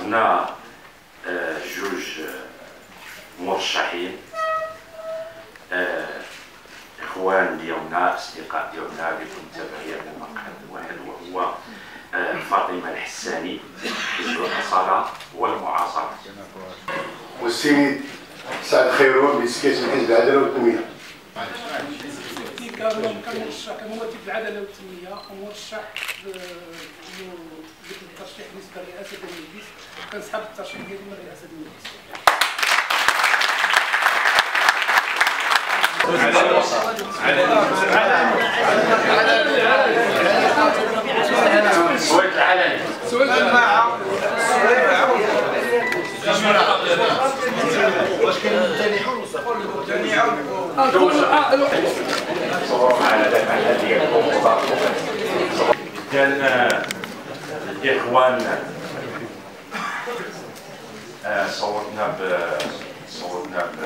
هنا آه، جوج مرشحين آه، إخوان ديالنا أصدقاء ديالنا اللي كنت تابعي على المقعد واحد وهو آه، فاطمة الحساني حزب الاصاله والمعاصرة. والسيد سعد خيرون بسكيت الحزب العداله والتنميه كمرشح كممثل العدالة والتنمية. ومرشح بالترشيح بالنسبة لرئاسه المجلس كنسحب الترشيح ديالي من رئاسه المجلس. سؤال العلني على ذلك الذي يكون مضاف كان آه، الاخوان آه، صوتنا ب صوتنا ب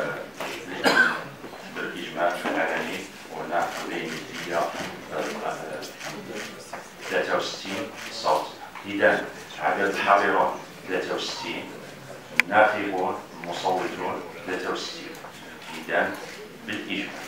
اذا عدد الحاضرون 63 الناخبون المصوتون 63 اذا بالإجماع.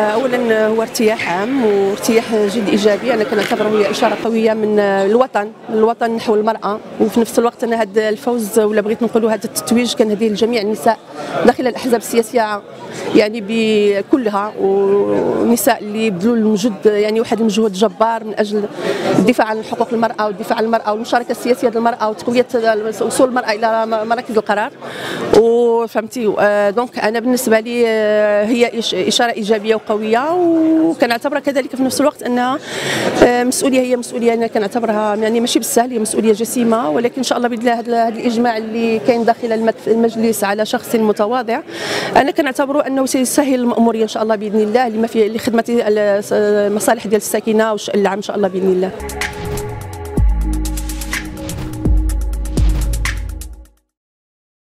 اولا هو ارتياح عام وارتياح جد إيجابي. أنا كنعتبره هي إشارة قوية من الوطن الوطن نحو المرأة. وفي نفس الوقت أنا هذا الفوز ولا بغيت نقولوا هذا التتويج كنهديه لجميع النساء داخل الأحزاب السياسية يعني بكلها. والنساء اللي بذلوا المجهود يعني واحد المجهود جبار من أجل الدفاع عن حقوق المرأة والدفاع عن المرأة والمشاركة السياسية ديال المرأة وتقوية وصول المرأة إلى مراكز القرار. وفهمتي آه، دونك أنا بالنسبة لي آه، هي إشارة إيجابية وقويه وكنعتبرها كذلك في نفس الوقت انها آه، مسؤولية هي مسؤولية أنا كنعتبرها يعني ماشي بالسهل هي مسؤولية جسيمة ولكن إن شاء الله بإذن الله هذا الإجماع اللي كاين داخل المجلس على شخص متواضع أنا كنعتبره أنه سيسهل الماموريه إن شاء الله بإذن الله لما في لخدمه المصالح ديال الساكنة والشان العام إن شاء الله بإذن الله.